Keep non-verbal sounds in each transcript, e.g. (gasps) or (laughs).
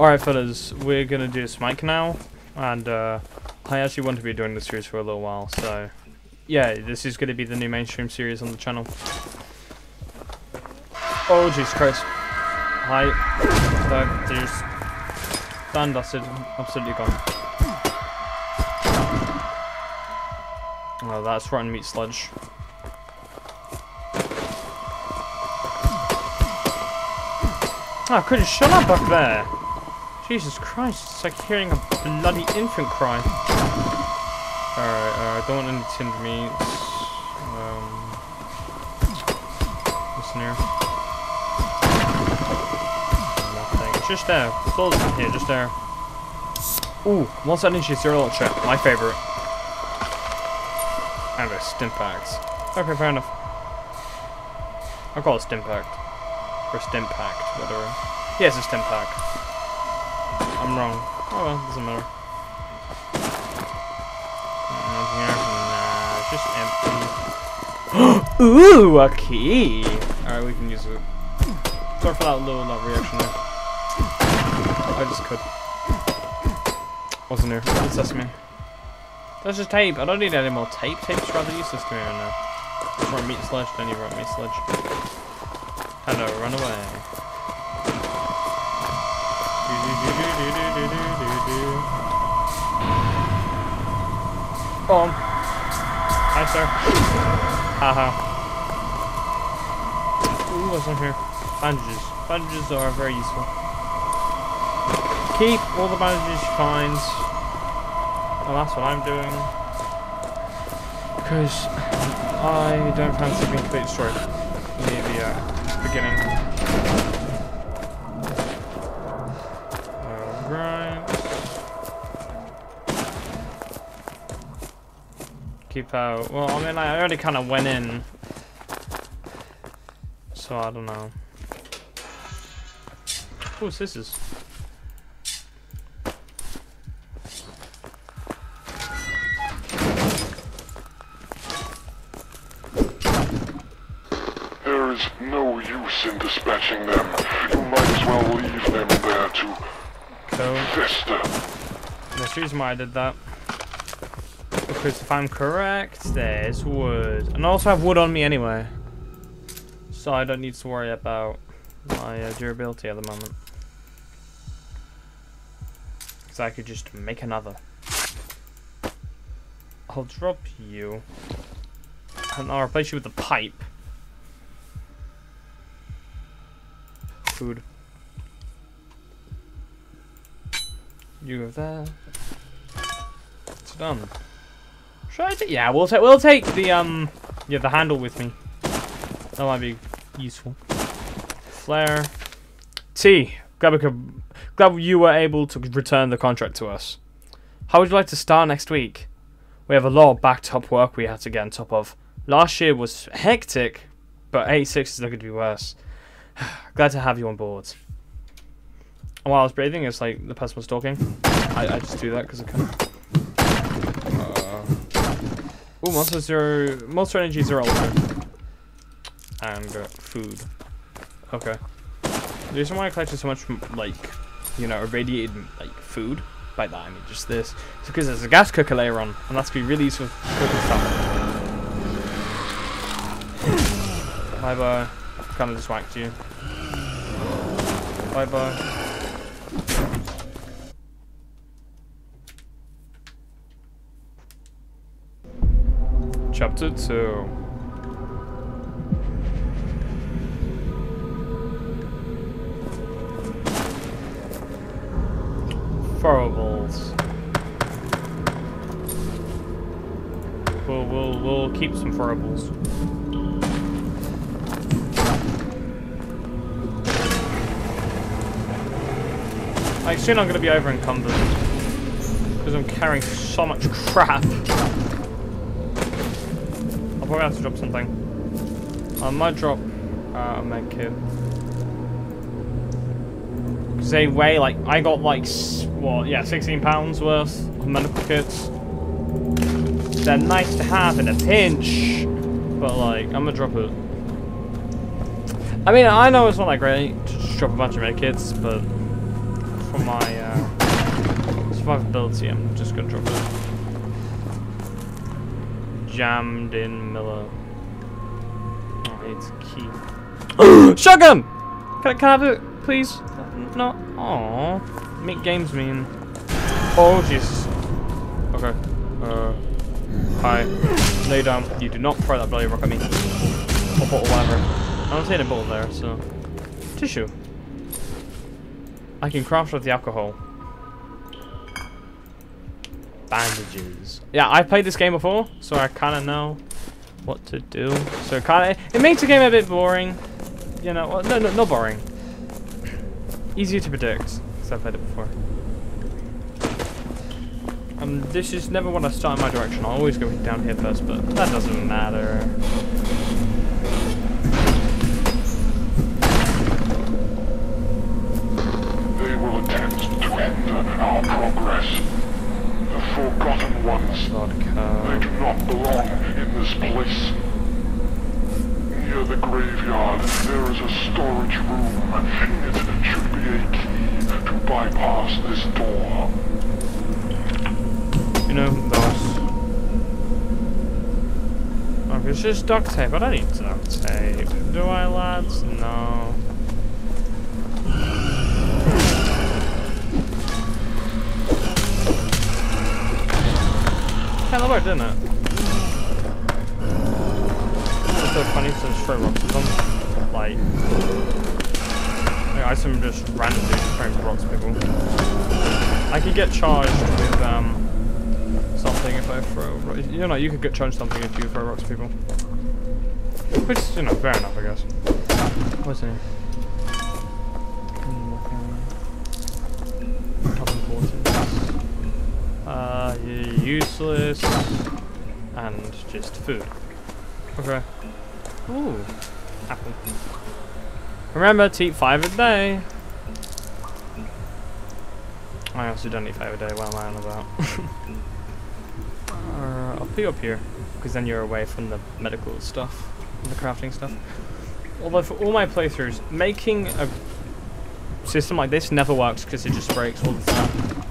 Alright, fellas, we're gonna do a Smite now, and uh, I actually want to be doing this series for a little while, so yeah, this is gonna be the new mainstream series on the channel. Oh, Jesus Christ. Hi. There's done, dusted, absolutely gone. Oh, that's rotten meat sludge. Ah, could you shut up back there? Jesus Christ, it's like hearing a bloody infant cry. Alright, uh, I don't want any tinned meats. Um, listen here. Nothing. Just there. It's all here, just there. Ooh, Monster Energy Zero Ultra, my favorite. And a Stimpact. Okay, fair enough. I'll call it Stimpact. Or Stimpact, whatever. Yeah, it's a Stimpact. I'm wrong. Oh well, doesn't matter. Nothing here? Nah, just empty. (gasps) Ooh, a key! Alright, we can use it. Sorry for that little that reaction there. I just could. Wasn't there? What's sesame? That's just tape. I don't need any more tape. Tape's rather useless to me right now. Uh, want meat sludge, then you want meat sludge. Hello, run away. Go on. Hi, sir. Haha. Ooh, what's on here? Bandages. Bandages are very useful. Keep all the bandages you find. Well, that's what I'm doing. Because I don't fancy being completely destroyed near the uh, beginning. Keep out. Well, I mean, I already kind of went in. So I don't know. Who's this is? There is no use in dispatching them. You might as well leave them there to Cool. fester. Reason why I did that. Because if I'm correct, there's wood. And I also have wood on me anyway. So I don't need to worry about my uh, durability at the moment. Because I could just make another. I'll drop you. And I'll replace you with a pipe. Food. You go there. It's done. Should I take? Yeah, we'll take. We'll take the um. Yeah, the handle with me. That might be useful. Flare. T. Glad, could, glad you were able to return the contract to us. How would you like to start next week? We have a lot of backed up work we had to get on top of. Last year was hectic, but 86 is looking to be worse. (sighs) glad to have you on board. And While I was breathing, it's like the person was talking. I, I just do that because I can. Uh, oh, Monster Zero. Monster Energy Zero Ultra. And uh, food. Okay. The reason why I collected so much, like, you know, irradiated, like, food, by that I mean just this, is because there's a gas cooker layer on, and that's going to be really useful for cooking stuff. Bye bye. Kind of just whacked you. Bye bye Chapter 2 Throwables. We'll, we'll, we'll keep some throwables. Like, soon I'm going to be over encumbered. Because I'm carrying so much crap. Probably have to drop something. I might drop uh, a med kit. Because they weigh like, I got like, what, yeah, 16 pounds worth of medical kits. They're nice to have in a pinch. But like, I'm gonna drop it. I mean, I know it's not that great to just drop a bunch of med kits, but for my uh, survivability, I'm just gonna drop it. Jammed in Miller. Oh, it's key. (gasps) Shotgun! Can, I- can I have it, please? No. Oh, make games mean. Oh Jesus. Okay. Uh. Hi. Lay down. You do not throw that bloody rock at me. Or bottle, whatever. I don't see any bottle there, so. Tissue. I can craft with the alcohol. Bandages. Yeah, I've played this game before, so I kind of know what to do. So kind of, it makes the game a bit boring. You know, no, no, not boring. Easier to predict, because I've played it before. Um, this is never when I start in my direction. I always go down here first, but that doesn't matter. Know, those. Oh, it's just duct tape. I don't need duct tape. Do I, lads? No. Kinda worked, didn't it? It's so funny to throw rocks at them. Like, I them just randomly throwing rocks people. I could get charged with um something if I throw. ro- You know, you could get charged something if you throw rocks at people. Which you know, fair enough, I guess. What's it? Uh, useless. And just food. Okay. Ooh. Apple. Remember to eat five a day. I also don't eat five a day. What am I on about? (laughs) up here, because then you're away from the medical stuff, the crafting stuff. Although for all my playthroughs, making a system like this never works because it just breaks all the time.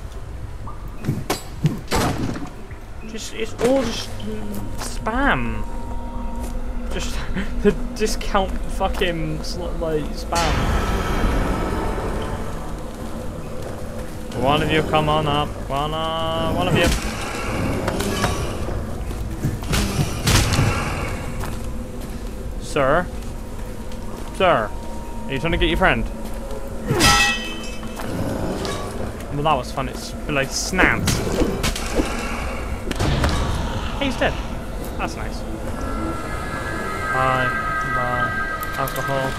Just it's all just spam. Just (laughs) the discount fucking like spam. One of you come on up. One uh one of you. Sir? Sir? Are you trying to get your friend? Well that was fun, it's like snapped. Hey, he's dead. That's nice. Bye. Bye. Alcohol.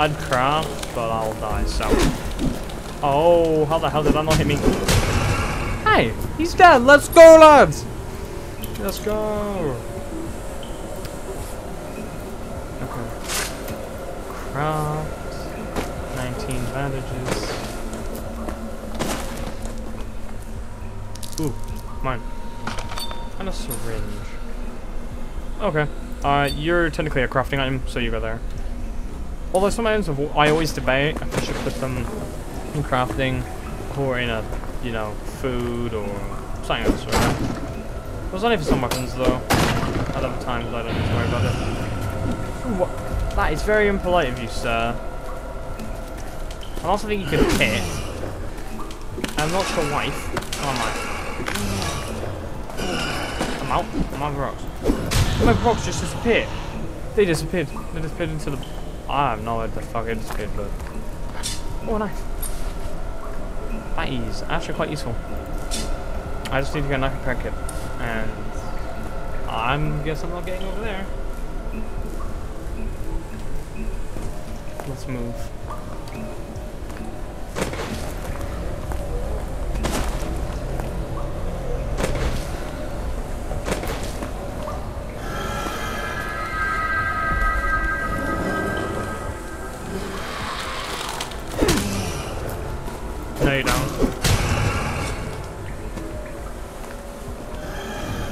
I'd craft, but I'll die, so. Oh, how the hell did that not hit me? Hey, he's dead. Let's go, lads. Let's go. Okay. Craft. 19 bandages. Ooh, mine. And a syringe. Okay. Uh, you're technically a crafting item, so you go there. Although some items I always debate if I should put them in crafting or in a, you know, food or something else. Right? It was only for some weapons though. At other times I don't need to worry about it. Ooh, what? That is very impolite of you, sir. I also think you could hit. I'm not your wife. Oh my. I'm out. I'm out of rocks. My rocks just disappeared. They disappeared. They disappeared into the. I have no idea the fuck it disappeared, but. Oh, nice. That is actually quite useful. I just need to get a knife repair kit. And. I'm guess I'm not getting over there. Let's move. No, you don't.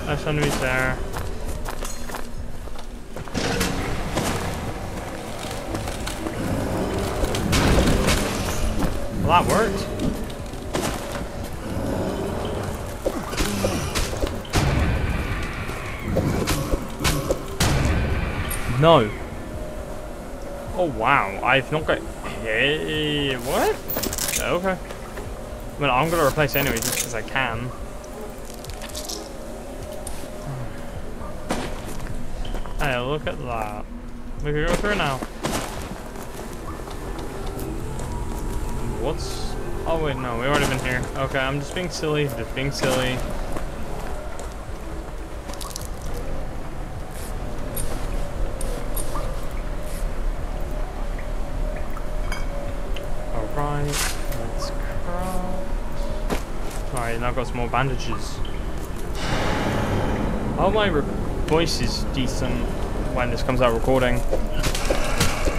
There's enemies there. Well, that worked. No. Oh wow, I've not got... Hey, what? Okay. Well, I'm gonna replace anyway, just because I can. Hey, look at that. We can go through now. What's... Oh wait, no, we've already been here. Okay, I'm just being silly, just being silly. Alright, let's. Alright, now I've got some more bandages. Oh, my voice is decent when this comes out recording.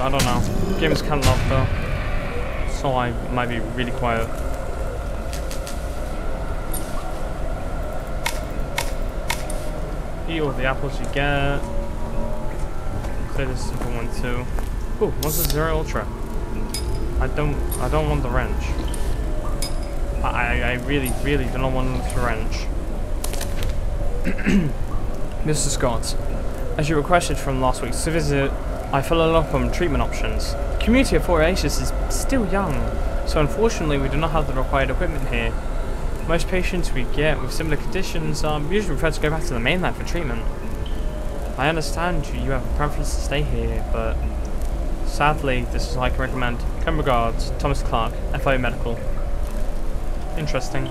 I don't know. Game's kind of loud though. So I might be really quiet. Eat all the apples you get. Say this simple one too. Ooh, what's this Zero Ultra? I don't I don't want the wrench. I I really really do not want the wrench. (clears throat) Mr. Scott, as you requested from last week's visit, I followed up on treatment options. Community of Fort Oasis is still young, so unfortunately we do not have the required equipment here. Most patients we get with similar conditions are usually referred to go back to the mainland for treatment. I understand you have a preference to stay here, but sadly this is all I can recommend. Kind regards, Thomas Clark, FO Medical. Interesting.